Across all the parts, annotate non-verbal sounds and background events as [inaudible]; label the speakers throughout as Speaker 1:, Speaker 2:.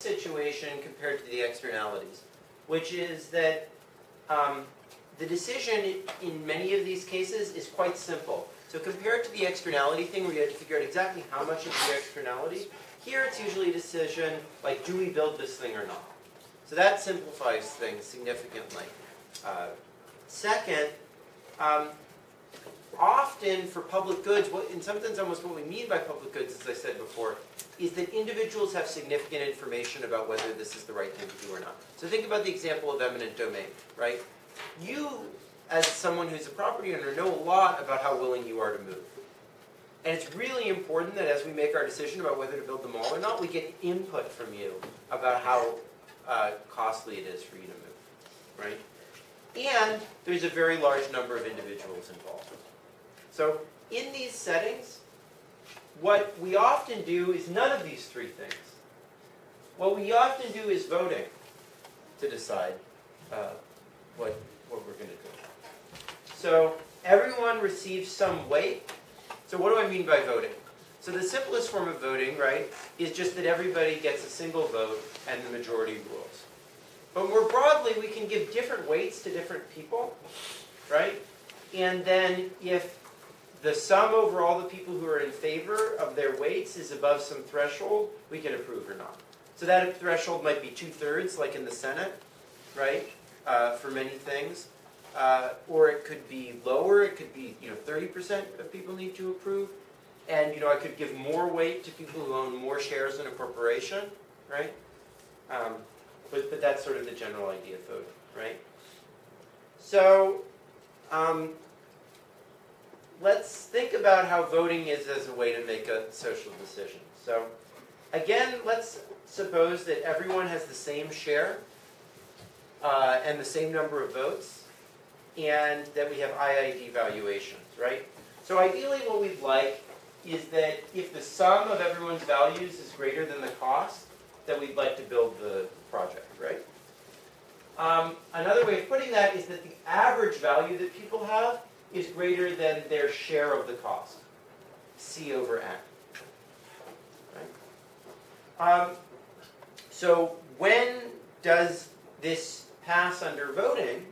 Speaker 1: situation compared to the externalities, which is that um, the decision in many of these cases is quite simple. So compared to the externality thing where you have to figure out exactly how much is the externality, here it's usually a decision like, do we build this thing or not? So that simplifies things significantly. Uh, second, um, often for public goods, what, in some sense almost what we mean by public goods, as I said before, is that individuals have significant information about whether this is the right thing to do or not. So think about the example of eminent domain, right? You, as someone who's a property owner, know a lot about how willing you are to move. And it's really important that as we make our decision about whether to build the mall or not, we get input from you about how uh, costly it is for you to move, right? And there's a very large number of individuals involved. So in these settings, what we often do is none of these three things. What we often do is voting to decide uh, what, what we're going to do. So everyone receives some weight. So what do I mean by voting? So the simplest form of voting, right, is just that everybody gets a single vote and the majority rules. But more broadly, we can give different weights to different people, right? And then if the sum over all the people who are in favor of their weights is above some threshold, we can approve or not. So that threshold might be two-thirds, like in the Senate, right, uh, for many things. Uh, or it could be lower, it could be, you know, 30% of people need to approve. And, you know, I could give more weight to people who own more shares in a corporation, right? Um, but, but that's sort of the general idea of voting, right? So, um, let's think about how voting is as a way to make a social decision. So again, let's suppose that everyone has the same share uh, and the same number of votes, and that we have IID valuations, right? So ideally what we'd like is that if the sum of everyone's values is greater than the cost, that we'd like to build the project, right? Um, another way of putting that is that the average value that people have is greater than their share of the cost, C over N. Right? Um, so when does this pass under voting?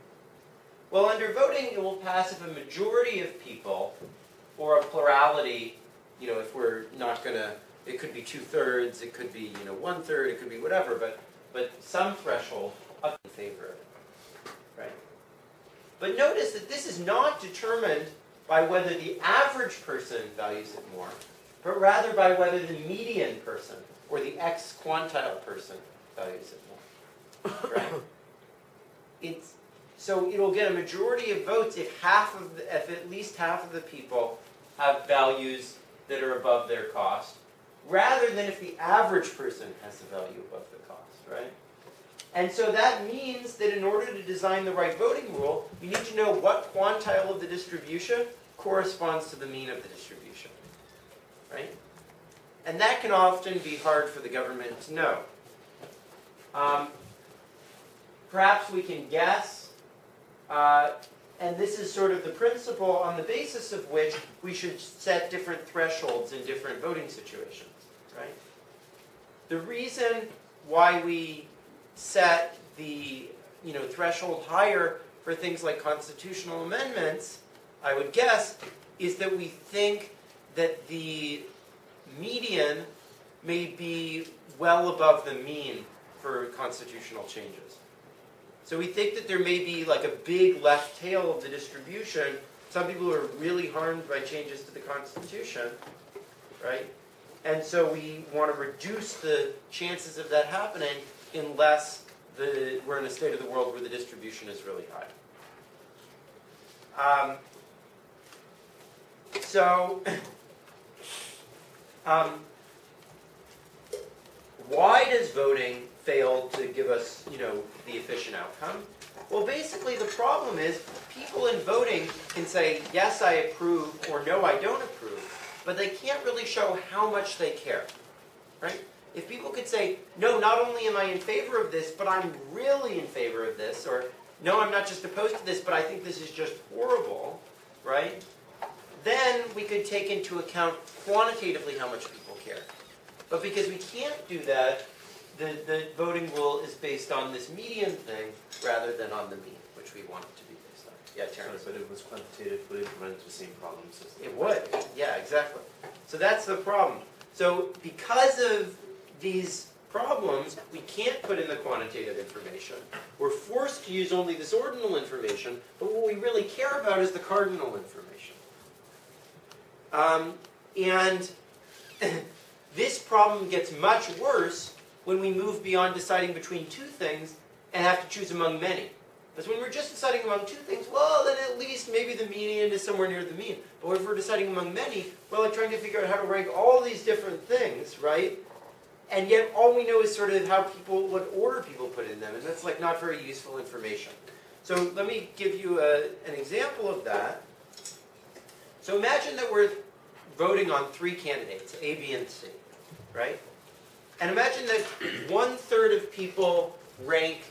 Speaker 1: Well, under voting, it will pass if a majority of people, or a plurality, you know, if we're not going to, it could be two-thirds, it could be, you know, one-third, it could be whatever, but, but some threshold up in favor of it. But notice that this is not determined by whether the average person values it more, but rather by whether the median person or the X quantile person values it more. Right? [coughs] It's, so it'll get a majority of votes if half of the, if at least half of the people have values that are above their cost, rather than if the average person has the value above the cost, right? And so that means that in order to design the right voting rule, you need to know what quantile of the distribution corresponds to the mean of the distribution. Right? And that can often be hard for the government to know. Um, perhaps we can guess, uh, and this is sort of the principle on the basis of which we should set different thresholds in different voting situations. Right? The reason why we set the you know threshold higher for things like constitutional amendments, I would guess, is that we think that the median may be well above the mean for constitutional changes. So we think that there may be like a big left tail of the distribution. Some people are really harmed by changes to the Constitution, right? And so we want to reduce the chances of that happening unless the, we're in a state of the world where the distribution is really high. Um, so, [coughs] um, why does voting fail to give us, you know, the efficient outcome? Well, basically the problem is people in voting can say, yes, I approve, or no, I don't approve, but they can't really show how much they care, right? if people could say, no, not only am I in favor of this, but I'm really in favor of this, or no, I'm not just opposed to this, but I think this is just horrible, right? Then we could take into account quantitatively how much people care. But because we can't do that, the, the voting rule is based on this median thing rather than on the mean, which we want it to be. Yeah, Terrence?
Speaker 2: but if it was quantitative, would it run into the same problems as? the-
Speaker 1: It would, yeah, exactly. So that's the problem. So because of these problems, we can't put in the quantitative information. We're forced to use only this ordinal information, but what we really care about is the cardinal information. Um, and [laughs] this problem gets much worse when we move beyond deciding between two things and have to choose among many. Because when we're just deciding among two things, well, then at least maybe the median is somewhere near the mean. But if we're deciding among many, we're like trying to figure out how to rank all these different things, right? And yet all we know is sort of how people, what order people put in them, and that's like not very useful information. So let me give you a, an example of that. So imagine that we're voting on three candidates, A, B, and C, right? And imagine that one third of people rank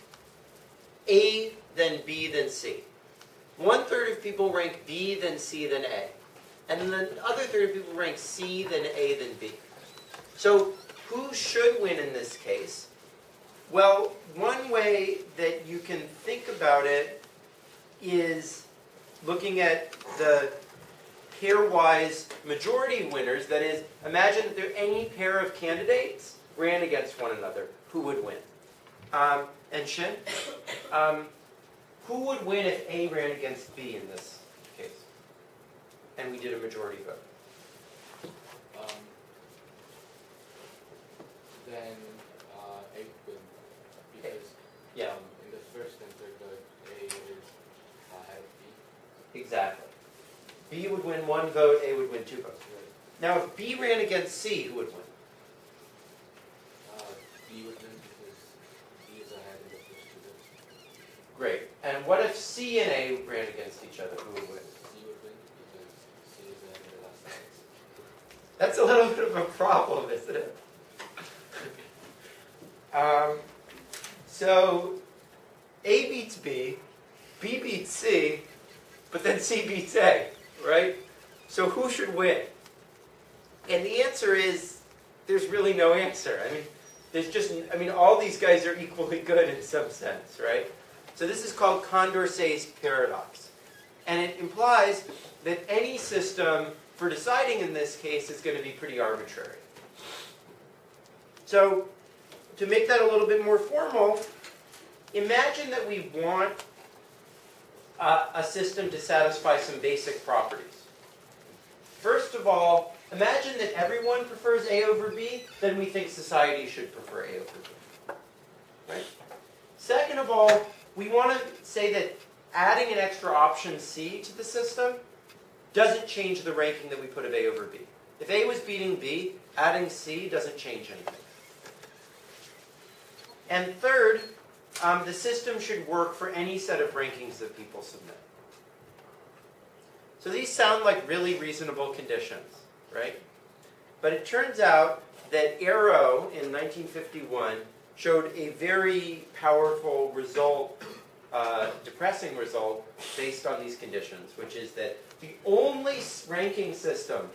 Speaker 1: A, then B, then C. One third of people rank B, then C, then A. And then the other third of people rank C, then A, then B. So who should win in this case? Well, one way that you can think about it is looking at the pairwise majority winners. That is, imagine that there any pair of candidates ran against one another. Who would win? Um, and Shin, [coughs] um, who would win if A ran against B in this case? And we did a majority vote.
Speaker 3: Um, then, uh, A would, because,
Speaker 1: Yeah.
Speaker 3: um, in the first and third vote, A is ahead of B.
Speaker 1: Exactly. B would win one vote, A would win two votes.
Speaker 3: Right.
Speaker 1: Now, if B ran against C, who would win?
Speaker 3: Uh, B would win because B is ahead in the first two votes.
Speaker 1: Great. And what if C and A ran against each other? Who would win? That's a little bit of a problem, isn't it? um, so, A beats B, B beats C, but then C beats A, right? So who should win? And the answer is, there's really no answer. I mean, there's just, I mean, all these guys are equally [laughs] good in some sense, right? So this is called Condorcet's paradox. And it implies that any system for deciding in this case is going to be pretty arbitrary. So, to make that a little bit more formal, imagine that we want uh, a system to satisfy some basic properties. First of all, imagine that everyone prefers A over B, then we think society should prefer A over B. Right? Second of all, we want to say that adding an extra option C to the system doesn't change the ranking that we put of A over B. If A was beating B, adding C doesn't change anything. And third, um, the system should work for any set of rankings that people submit. So these sound like really reasonable conditions, right? But it turns out that Arrow in 1951 showed a very powerful result, uh, depressing result, based on these conditions, which is that the only ranking system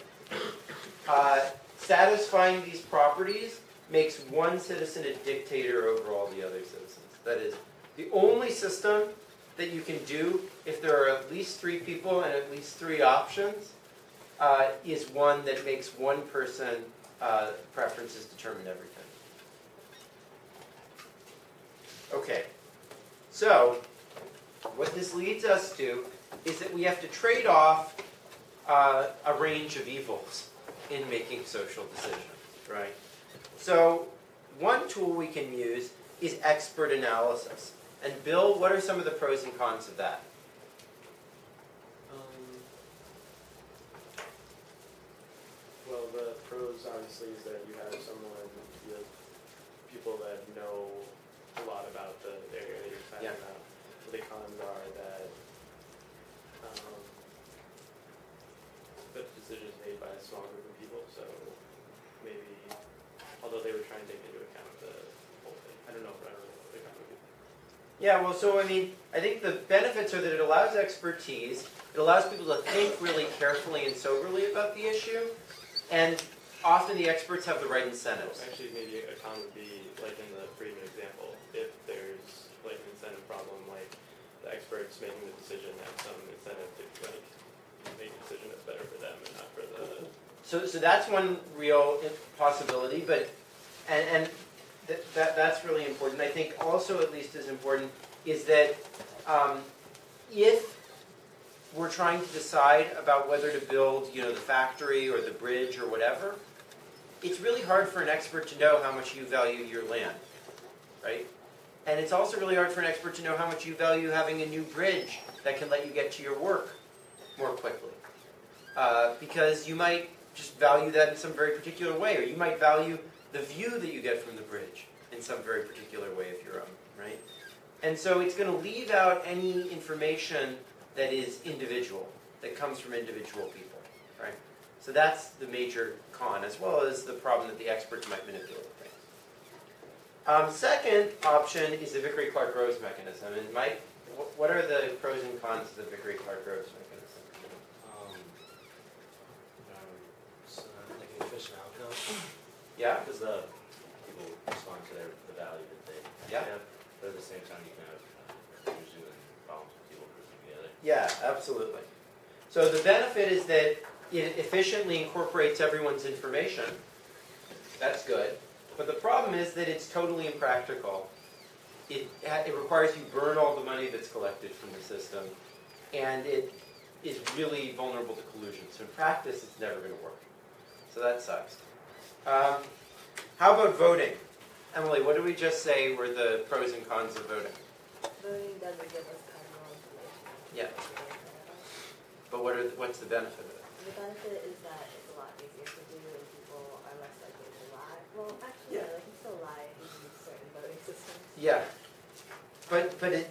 Speaker 1: uh, satisfying these properties makes one citizen a dictator over all the other citizens. That is, the only system that you can do if there are at least three people and at least three options uh, is one that makes one person uh, preferences determine everything. Okay, so what this leads us to is that we have to trade off uh, a range of evils in making social decisions, right? So one tool we can use is expert analysis. And Bill, what are some of the pros and cons of that?
Speaker 4: Um, well, the pros obviously is that you have someone, you have people that know a lot about the area that you're talking
Speaker 1: Yeah.
Speaker 4: about. The cons are that um, the decision is made by a small group of people, so maybe, although they were trying to take into account the whole thing. I don't know, if I know what the be.
Speaker 1: Yeah, well, so I mean, I think the benefits are that it allows expertise, it allows people to think really carefully and soberly about the issue, and often the experts have the right incentives.
Speaker 4: Actually, maybe a con would be like in the Friedman example, incentive problem, like the experts making the decision have some incentive to like make a decision that's better for them and not for the
Speaker 1: So, so that's one real possibility, but, and, and th- that, that's really important. I think also at least as important is that, um, if we're trying to decide about whether to build, you know, the factory or the bridge or whatever, it's really hard for an expert to know how much you value your land, right? And it's also really hard for an expert to know how much you value having a new bridge that can let you get to your work more quickly. Uh, because you might just value that in some very particular way, or you might value the view that you get from the bridge in some very particular way of your own, right? And so it's going to leave out any information that is individual, that comes from individual people, right? So that's the major con, as well as the problem that the experts might manipulate things. Um, second option is the Vickrey-Clarke-Groves mechanism. And Mike, what are the pros and cons of the Vickrey-Clarke-Groves mechanism?
Speaker 3: Um, um, so I'm thinking efficient outcome.
Speaker 1: Yeah?
Speaker 2: Because the people respond to their, the value that they
Speaker 1: Yeah.
Speaker 2: have, but at the same time, you can have uh, confusion and problems with people grouping together.
Speaker 1: Yeah, absolutely. So the benefit is that it efficiently incorporates everyone's information. That's good. But the problem is that it's totally impractical. It, it requires you burn all the money that's collected from the system, and it is really vulnerable to collusion. So in practice, it's never going to work. So that sucks. Um, how about voting? Emily, what did we just say were the pros and cons of voting?
Speaker 5: Voting doesn't give us kind of more information.
Speaker 1: Yeah. But what are, what's the benefit of it?
Speaker 5: The benefit is that it's a lot easier to do and people are less likely to lie. Well, actually,
Speaker 1: Yeah.
Speaker 5: no, they still lie if certain voting systems.
Speaker 1: Yeah, but but it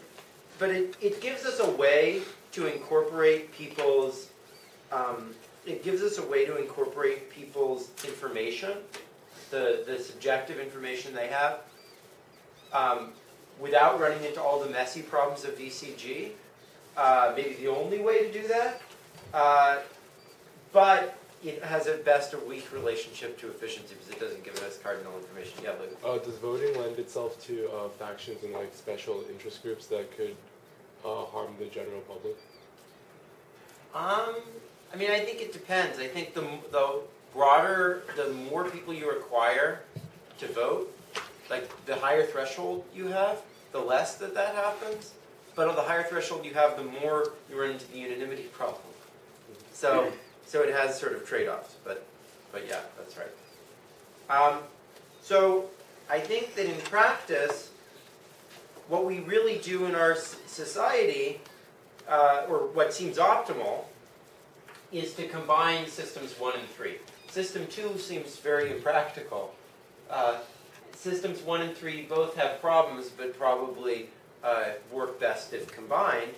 Speaker 1: but it, it gives us a way to incorporate people's um, it gives us a way to incorporate people's information, the the subjective information they have, um, without running into all the messy problems of VCG. Uh, maybe the only way to do that, uh, but it has at best a weak relationship to efficiency because it doesn't give us cardinal information. Yeah, Luke.
Speaker 6: Uh, does voting lend itself to uh, factions and like special interest groups that could uh, harm the general public?
Speaker 1: Um, I mean, I think it depends. I think the the broader, the more people you require to vote, like the higher threshold you have, the less that that happens. But on the higher threshold you have, the more you run into the unanimity problem. So, so it has sort of trade-offs. But, but yeah, that's right. Um, so I think that in practice, what we really do in our society uh, or what seems optimal, is to combine systems one and three. System two seems very impractical. Uh, systems one and three both have problems, but probably uh, work best if combined.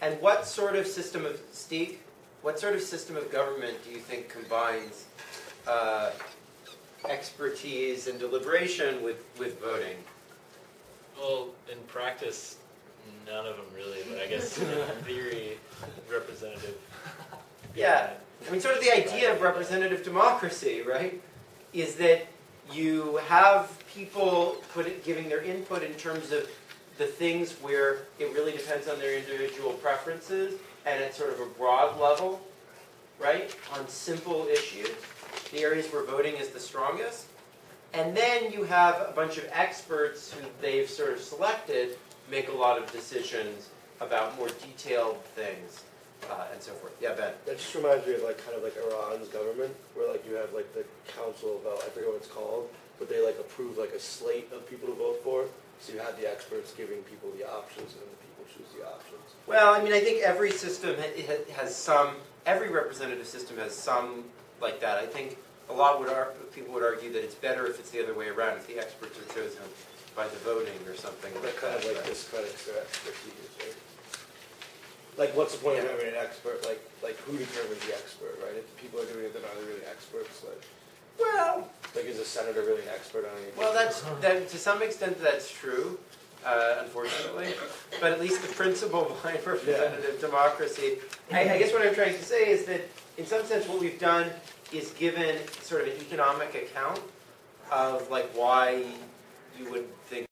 Speaker 1: And what sort of system of Steve? What sort of system of government do you think combines uh, expertise and deliberation with, with voting?
Speaker 7: Well, in practice, none of them really, but I guess in [laughs] theory, representative.
Speaker 1: Yeah. I mean, sort of the idea of representative democracy, right, is that you have people put it, giving their input in terms of the things where it really depends on their individual preferences and at sort of a broad level, right, on simple issues, the areas where voting is the strongest. And then you have a bunch of experts who they've sort of selected make a lot of decisions about more detailed things uh, and so forth. Yeah, Ben.
Speaker 8: That just reminds me of like kind of like Iran's government, where like you have like the council of, uh, I forget what it's called, but they like approve like a slate of people to vote for. So you have the experts giving people the options, and the choose the options.
Speaker 1: Well, I mean, I think every system ha- ha- has some, every representative system has some like that. I think a lot would ar- people would argue that it's better if it's the other way around, if the experts are chosen by the voting or something
Speaker 8: That
Speaker 1: like
Speaker 8: kind
Speaker 1: that.
Speaker 8: of like
Speaker 1: right?
Speaker 8: discredits their expertise, right? Like, what's the point of having an expert? Like, like who determines the expert, right? If the people are doing it, they're not really experts. Like,
Speaker 1: Well,
Speaker 8: like is a senator really an expert on anything?
Speaker 1: well, that's that to some extent that's true, uh, unfortunately. But at least the principle behind representative democracy. I, I guess what I'm trying to say is that, in some sense, what we've done is given sort of an economic account of like why you would think